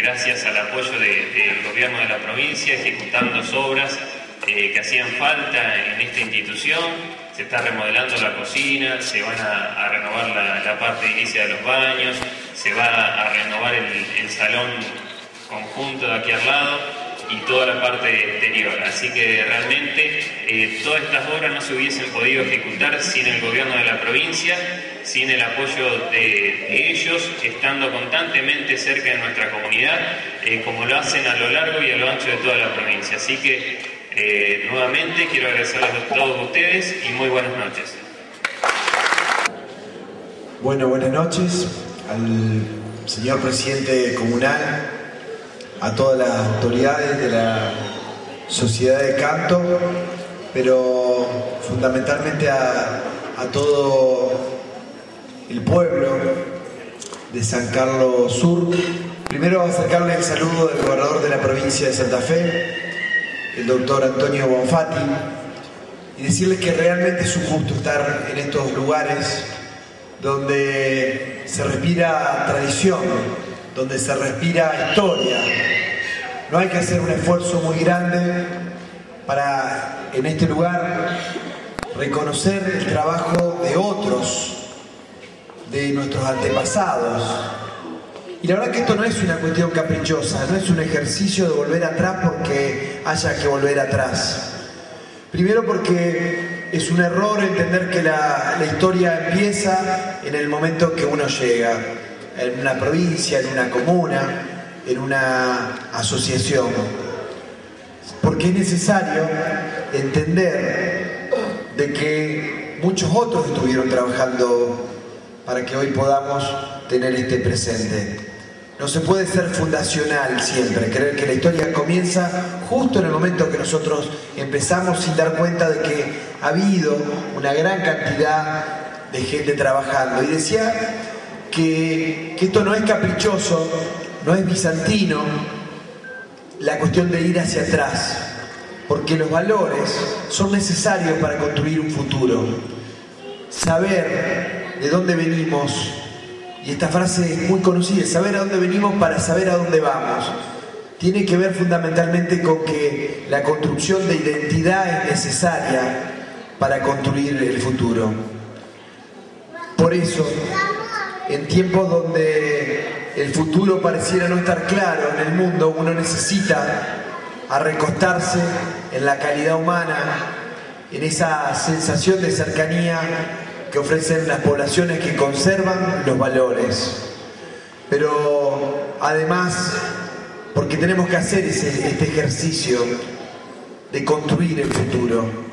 Gracias al apoyo del gobierno de la provincia, ejecutando obras eh, que hacían falta en esta institución, se está remodelando la cocina, se van a, renovar la, parte edilicia de los baños, se va a renovar el salón conjunto de aquí al lado y toda la parte exterior. Así que realmente eh, todas estas obras no se hubiesen podido ejecutar sin el gobierno de la provincia, sin el apoyo de, ellos, estando constantemente cerca de nuestra comunidad, eh, como lo hacen a lo largo y a lo ancho de toda la provincia. Así que eh, nuevamente quiero agradecerles a todos ustedes y muy buenas noches. Bueno, buenas noches al señor presidente comunal, a todas las autoridades de la sociedad de canto, pero fundamentalmente a, todo el pueblo de San Carlos Sur. Primero acercarle el saludo del gobernador de la provincia de Santa Fe, el doctor Antonio Bonfatti, y decirle que realmente es un gusto estar en estos lugares donde se respira tradición, donde se respira historia. No hay que hacer un esfuerzo muy grande para en este lugar reconocer el trabajo de otros, de nuestros antepasados. Y la verdad que esto no es una cuestión caprichosa, no es un ejercicio de volver atrás porque haya que volver atrás. Primero porque es un error entender que la, la historia empieza en el momento que uno llega en una provincia, en una comuna, en una asociación. Porque es necesario entender de que muchos otros estuvieron trabajando para que hoy podamos tener este presente. No se puede ser fundacional siempre, creer que la historia comienza justo en el momento que nosotros empezamos sin dar cuenta de que ha habido una gran cantidad de gente trabajando. Y decía que, esto no es caprichoso, no es bizantino, la cuestión de ir hacia atrás, porque los valores son necesarios para construir un futuro. Saber de dónde venimos, y esta frase es muy conocida, saber a dónde venimos para saber a dónde vamos, tiene que ver fundamentalmente con que la construcción de identidad es necesaria para construir el futuro. Por eso, en tiempos donde el futuro pareciera no estar claro en el mundo, uno necesita arrecostarse en la calidad humana, en esa sensación de cercanía que ofrecen las poblaciones que conservan los valores. Pero además, porque tenemos que hacer este ejercicio de construir el futuro.